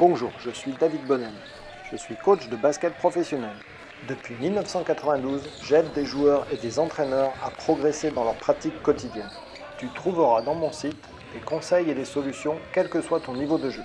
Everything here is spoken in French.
Bonjour, je suis David Bonnem. Je suis coach de basket professionnel. Depuis 1992, j'aide des joueurs et des entraîneurs à progresser dans leur pratique quotidienne. Tu trouveras dans mon site des conseils et des solutions quel que soit ton niveau de jeu.